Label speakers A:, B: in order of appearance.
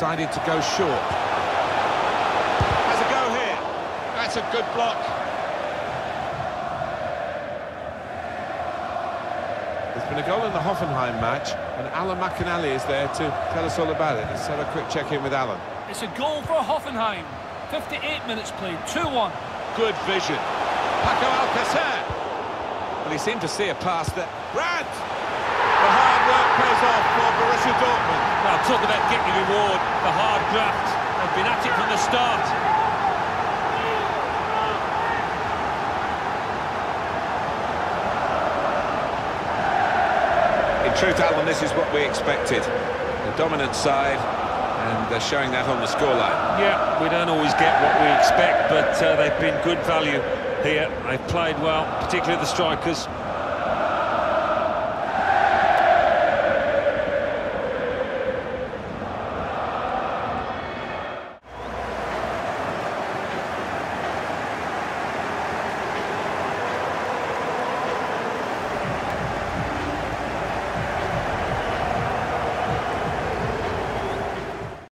A: decided to go short. Has a go here. That's a good block. There's been a goal in the Hoffenheim match, and Alan McInally is there to tell us all about it. Let's have a quick check-in with Alan.
B: It's a goal for Hoffenheim. 58 minutes played, 2-1.
A: Good vision. Paco Alcacer. Well, he seemed to see a pass that... Brandt! The hard work pays off for Borussia Dortmund.
C: Well, talk about getting reward, the hard graft. They've been at it from the start.
A: In truth, Alan, this is what we expected. The dominant side, and they're showing that on the scoreline.
C: Yeah, we don't always get what we expect, but uh, they've been good value here. They've played well, particularly the strikers.